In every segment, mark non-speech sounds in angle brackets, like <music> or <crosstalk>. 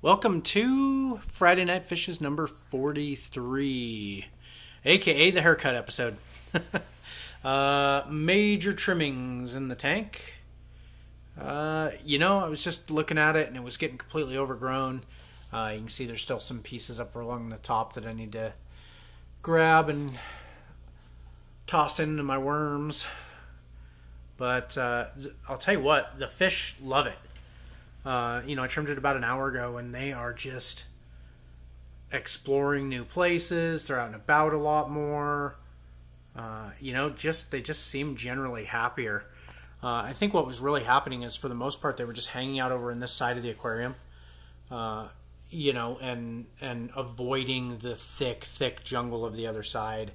Welcome to Friday Night Fishes number 43, aka the haircut episode. <laughs> uh, major trimmings in the tank. Uh, you know, I was just looking at it and it was getting completely overgrown. Uh, you can see there's still some pieces up along the top that I need to grab and toss into my worms. But uh, I'll tell you what, the fish love it. Uh, you know, I trimmed it about an hour ago, and they are just exploring new places. They're out and about a lot more. Uh, you know, just they just seem generally happier. Uh, I think what was really happening is, for the most part, they were just hanging out over in this side of the aquarium. Uh, you know, and and avoiding the thick, thick jungle of the other side.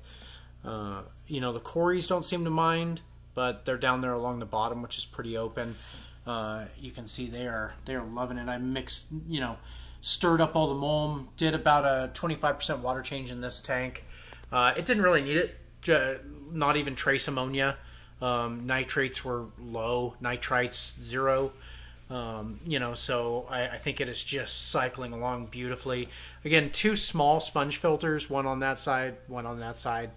Uh, you know, the cories don't seem to mind, but they're down there along the bottom, which is pretty open. Uh, you can see they are they are loving it. I mixed, you know, stirred up all the mulm, did about a 25% water change in this tank. Uh, it didn't really need it, not even trace ammonia. Um, nitrates were low, nitrites zero. Um, you know, so I, I, think it is just cycling along beautifully. Again, two small sponge filters, one on that side, one on that side.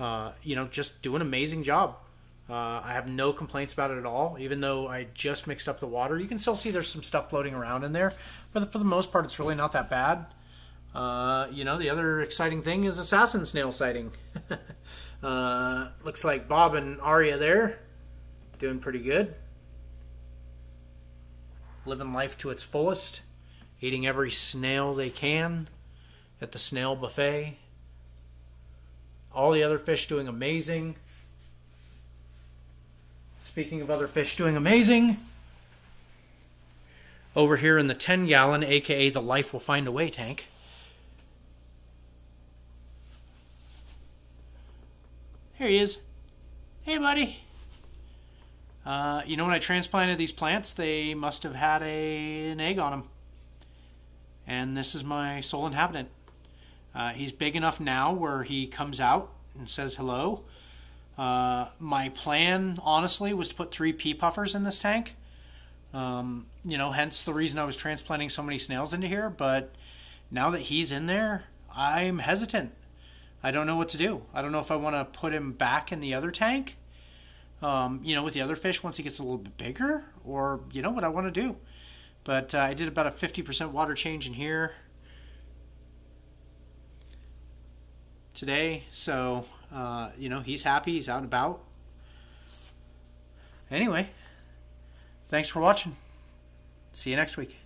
Uh, you know, just do an amazing job. Uh, I have no complaints about it at all, even though I just mixed up the water. You can still see there's some stuff floating around in there, but for the most part, it's really not that bad. Uh, you know, the other exciting thing is assassin snail sighting. <laughs> uh, looks like Bob and Aria there, doing pretty good. Living life to its fullest, eating every snail they can at the snail buffet. All the other fish doing amazing. Speaking of other fish doing amazing, over here in the 10 gallon, aka the Life Will Find a Way tank. Here he is. Hey, buddy. Uh, you know, when I transplanted these plants, they must have had a, an egg on them. And this is my sole inhabitant. Uh, he's big enough now where he comes out and says hello. Uh, my plan, honestly, was to put three pea puffers in this tank. Um, you know, hence the reason I was transplanting so many snails into here. But now that he's in there, I'm hesitant. I don't know what to do. I don't know if I want to put him back in the other tank, um, you know, with the other fish once he gets a little bit bigger, or, you know, what I want to do. But uh, I did about a 50% water change in here today. So uh, you know, he's happy. He's out and about. Anyway, thanks for watching. See you next week.